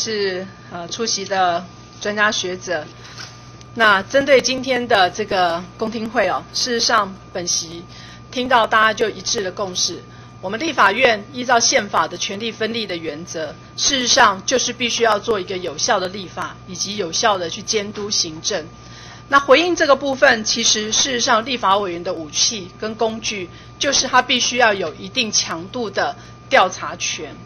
是呃出席的专家学者。那针对今天的这个公听会哦，事实上本席听到大家就一致的共识，我们立法院依照宪法的权力分立的原则，事实上就是必须要做一个有效的立法，以及有效的去监督行政。那回应这个部分，其实事实上立法委员的武器跟工具，就是他必须要有一定强度的调查权。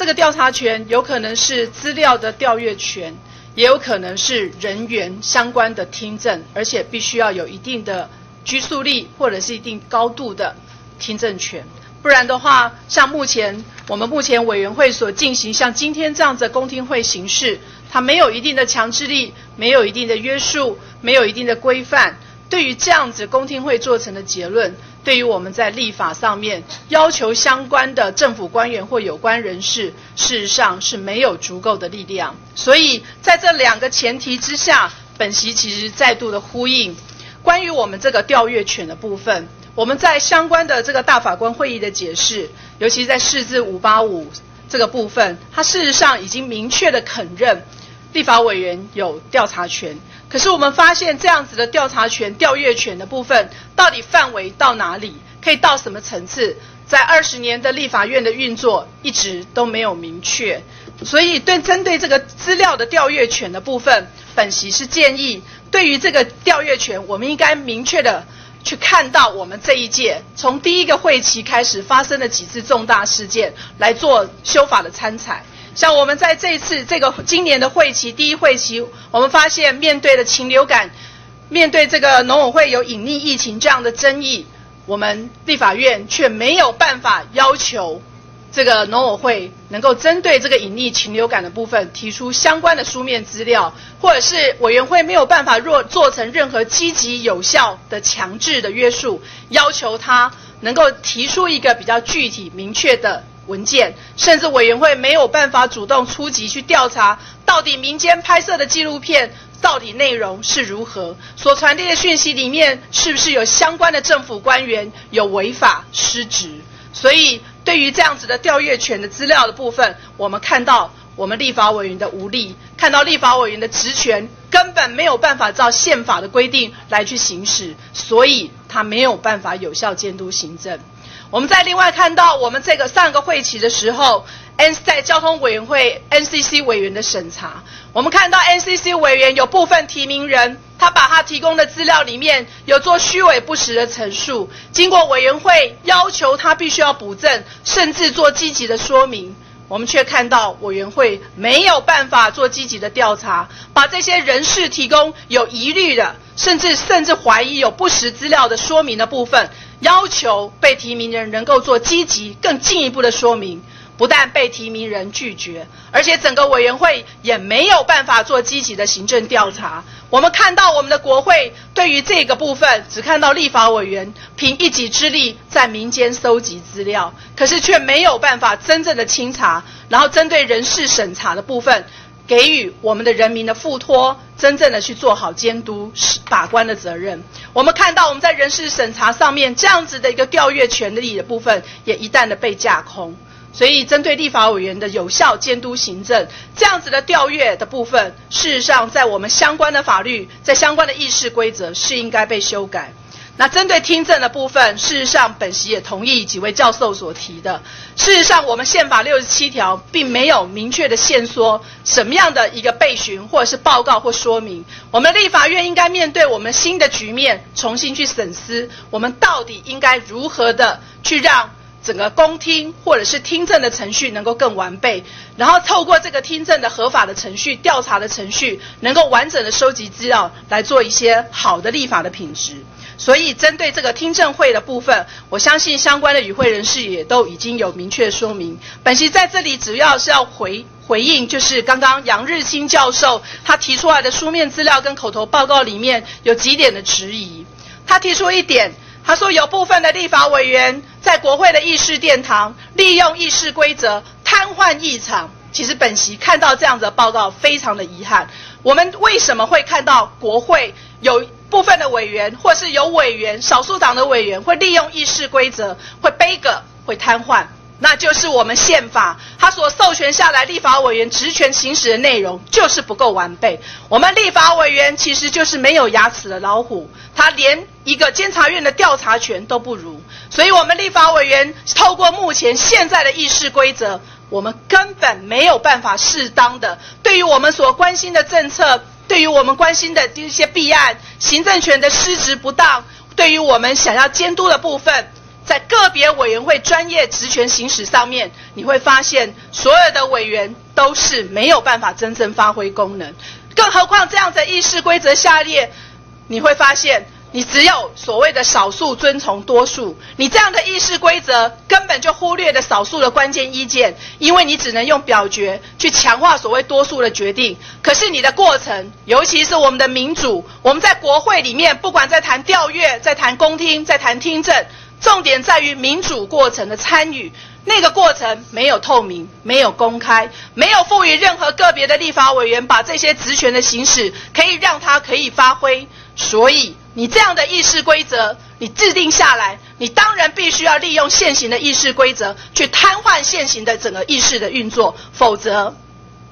这个调查权有可能是资料的调阅权，也有可能是人员相关的听证，而且必须要有一定的拘束力或者是一定高度的听证权。不然的话，像目前我们目前委员会所进行像今天这样子的公听会形式，它没有一定的强制力，没有一定的约束，没有一定的规范。对于这样子公听会做成的结论，对于我们在立法上面要求相关的政府官员或有关人士，事实上是没有足够的力量。所以在这两个前提之下，本席其实再度的呼应，关于我们这个调阅权的部分，我们在相关的这个大法官会议的解释，尤其在释字五八五这个部分，它事实上已经明确的肯认立法委员有调查权。可是我们发现，这样子的调查权、调阅权的部分，到底范围到哪里，可以到什么层次，在二十年的立法院的运作，一直都没有明确。所以，对针对这个资料的调阅权的部分，本席是建议，对于这个调阅权，我们应该明确的去看到我们这一届从第一个会期开始发生的几次重大事件，来做修法的参采。像我们在这次这个今年的会期第一会期，我们发现面对的禽流感，面对这个农委会有隐匿疫情这样的争议，我们立法院却没有办法要求这个农委会能够针对这个隐匿禽流感的部分提出相关的书面资料，或者是委员会没有办法若做成任何积极有效的强制的约束，要求他能够提出一个比较具体明确的。文件，甚至委员会没有办法主动出击去调查，到底民间拍摄的纪录片到底内容是如何，所传递的讯息里面是不是有相关的政府官员有违法失职？所以，对于这样子的调阅权的资料的部分，我们看到我们立法委员的无力，看到立法委员的职权根本没有办法照宪法的规定来去行使，所以他没有办法有效监督行政。我们在另外看到，我们这个上个会期的时候，N 在交通委员会 NCC 委员的审查，我们看到 NCC 委员有部分提名人，他把他提供的资料里面有做虚伪不实的陈述，经过委员会要求他必须要补正，甚至做积极的说明，我们却看到委员会没有办法做积极的调查，把这些人事提供有疑虑的，甚至甚至怀疑有不实资料的说明的部分。要求被提名人能够做积极、更进一步的说明，不但被提名人拒绝，而且整个委员会也没有办法做积极的行政调查。我们看到我们的国会对于这个部分，只看到立法委员凭一己之力在民间搜集资料，可是却没有办法真正的清查，然后针对人事审查的部分。给予我们的人民的付托，真正的去做好监督把关的责任。我们看到我们在人事审查上面这样子的一个调阅权利的部分，也一旦的被架空。所以，针对立法委员的有效监督行政，这样子的调阅的部分，事实上在我们相关的法律，在相关的议事规则是应该被修改。那针对听证的部分，事实上本席也同意几位教授所提的。事实上，我们宪法六十七条并没有明确的限缩什么样的一个备询或者是报告或说明。我们立法院应该面对我们新的局面，重新去审思，我们到底应该如何的去让整个公听或者是听证的程序能够更完备，然后透过这个听证的合法的程序、调查的程序，能够完整的收集资料，来做一些好的立法的品质。所以，针对这个听证会的部分，我相信相关的与会人士也都已经有明确说明。本席在这里主要是要回回应，就是刚刚杨日新教授他提出来的书面资料跟口头报告里面有几点的质疑。他提出一点，他说有部分的立法委员在国会的议事殿堂利用议事规则瘫痪议场。其实本席看到这样的报告非常的遗憾。我们为什么会看到国会有？部分的委员，或是有委员，少数党的委员会利用议事规则，会背个，会瘫痪。那就是我们宪法它所授权下来立法委员职权行使的内容就是不够完备。我们立法委员其实就是没有牙齿的老虎，他连一个监察院的调查权都不如。所以，我们立法委员透过目前现在的议事规则，我们根本没有办法适当的对于我们所关心的政策，对于我们关心的一些弊案、行政权的失职不当，对于我们想要监督的部分。在个别委员会专业职权行使上面，你会发现所有的委员都是没有办法真正发挥功能，更何况这样的议事规则下列，你会发现你只有所谓的少数遵从多数，你这样的议事规则根本就忽略了少数的关键意见，因为你只能用表决去强化所谓多数的决定，可是你的过程，尤其是我们的民主，我们在国会里面，不管在谈调阅、在谈公听、在谈听证。重点在于民主过程的参与，那个过程没有透明，没有公开，没有赋予任何个别的立法委员把这些职权的行使可以让他可以发挥。所以，你这样的议事规则，你制定下来，你当然必须要利用现行的议事规则去瘫痪现行的整个议事的运作，否则，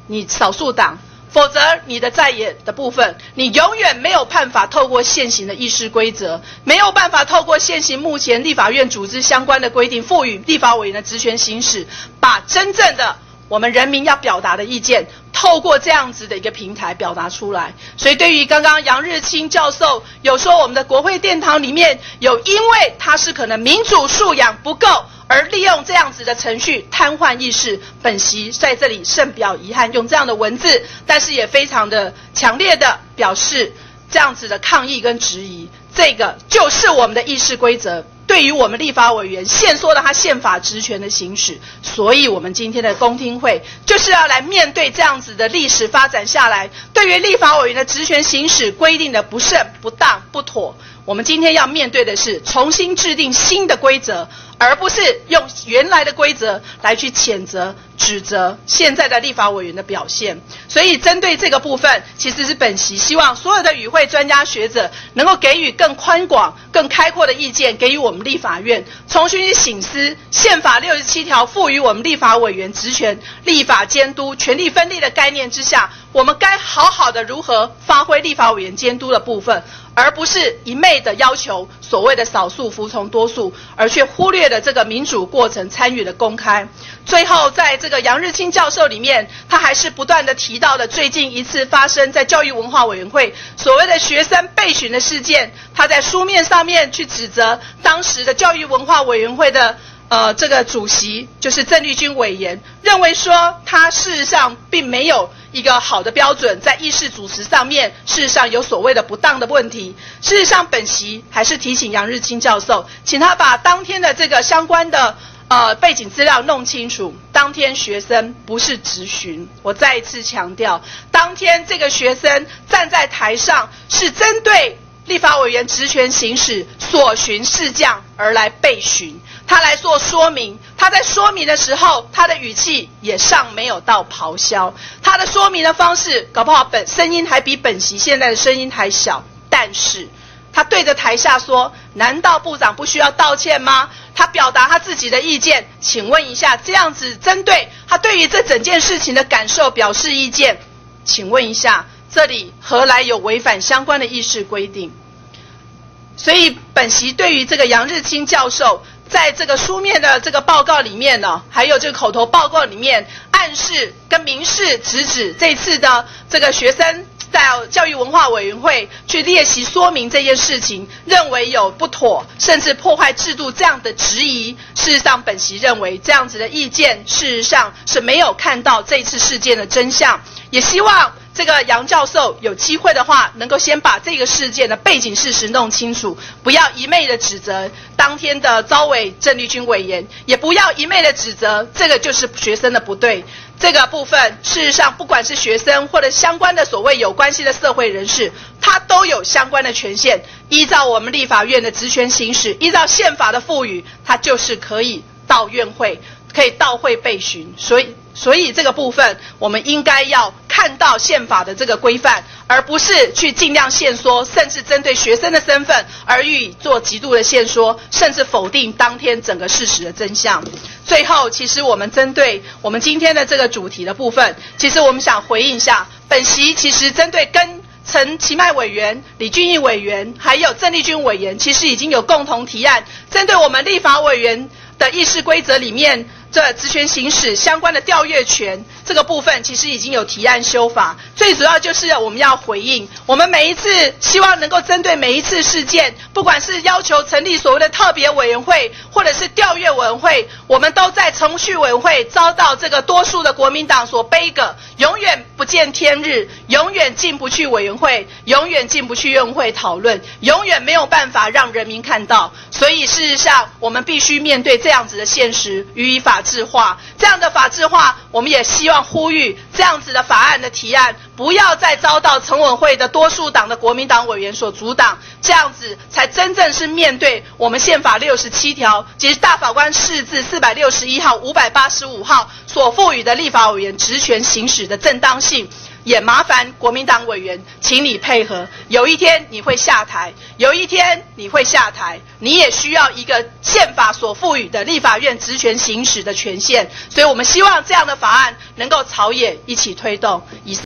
你少数党。否则，你的在野的部分，你永远没有办法透过现行的议事规则，没有办法透过现行目前立法院组织相关的规定，赋予立法委员的职权行使，把真正的我们人民要表达的意见，透过这样子的一个平台表达出来。所以，对于刚刚杨日清教授有说，我们的国会殿堂里面有，因为他是可能民主素养不够。而利用这样子的程序瘫痪议事，本席在这里深表遗憾，用这样的文字，但是也非常的强烈的表示这样子的抗议跟质疑。这个就是我们的议事规则，对于我们立法委员限缩了他宪法职权的行使。所以，我们今天的公听会就是要来面对这样子的历史发展下来，对于立法委员的职权行使规定的不慎、不当、不妥。我们今天要面对的是重新制定新的规则。而不是用原来的规则来去谴责、指责现在的立法委员的表现，所以针对这个部分，其实是本席希望所有的与会专家学者能够给予更宽广、更开阔的意见，给予我们立法院重新去醒思宪法六十七条赋予我们立法委员职权、立法监督、权力分立的概念之下，我们该好好的如何发挥立法委员监督的部分。而不是一昧的要求所谓的少数服从多数，而却忽略了这个民主过程参与的公开。最后，在这个杨日清教授里面，他还是不断的提到了最近一次发生在教育文化委员会所谓的学生被询的事件。他在书面上面去指责当时的教育文化委员会的。呃，这个主席就是郑丽君委员认为说，他事实上并没有一个好的标准，在议事主持上面，事实上有所谓的不当的问题。事实上，本席还是提醒杨日清教授，请他把当天的这个相关的呃背景资料弄清楚。当天学生不是质询，我再一次强调，当天这个学生站在台上是针对。立法委员职权行使所询事项而来被询，他来做说明。他在说明的时候，他的语气也尚没有到咆哮。他的说明的方式，搞不好本声音还比本席现在的声音还小。但是，他对着台下说：“难道部长不需要道歉吗？”他表达他自己的意见。请问一下，这样子针对他对于这整件事情的感受表示意见？请问一下。这里何来有违反相关的议事规定？所以本席对于这个杨日清教授在这个书面的这个报告里面呢，还有这个口头报告里面暗示跟明示直指这次的这个学生在教育文化委员会去列席说明这件事情，认为有不妥，甚至破坏制度这样的质疑。事实上，本席认为这样子的意见，事实上是没有看到这次事件的真相，也希望。这个杨教授有机会的话，能够先把这个事件的背景事实弄清楚，不要一昧的指责当天的招委郑丽君委员，也不要一昧的指责这个就是学生的不对。这个部分事实上，不管是学生或者相关的所谓有关系的社会人士，他都有相关的权限，依照我们立法院的职权行使，依照宪法的赋予，他就是可以到院会，可以到会备询。所以，所以这个部分我们应该要。看到宪法的这个规范，而不是去尽量限缩，甚至针对学生的身份而予以做极度的限缩，甚至否定当天整个事实的真相。最后，其实我们针对我们今天的这个主题的部分，其实我们想回应一下，本席其实针对跟陈其迈委员、李俊毅委员还有郑丽君委员，其实已经有共同提案，针对我们立法委员的议事规则里面。这职权行使相关的调阅权这个部分，其实已经有提案修法。最主要就是我们要回应，我们每一次希望能够针对每一次事件，不管是要求成立所谓的特别委员会，或者是调阅委员会，我们都在程序委员会遭到这个多数的国民党所背个，永远不见天日，永远进不去委员会，永远进不去院会讨论，永远没有办法让人民看到。所以事实上，我们必须面对这样子的现实，予以法。法制化这样的法制化，我们也希望呼吁这样子的法案的提案，不要再遭到成委会的多数党的国民党委员所阻挡，这样子才真正是面对我们宪法六十七条及大法官释字四百六十一号、五百八十五号所赋予的立法委员职权行使的正当性。也麻烦国民党委员，请你配合。有一天你会下台，有一天你会下台，你也需要一个宪法所赋予的立法院职权行使的权限。所以我们希望这样的法案能够朝野一起推动。以。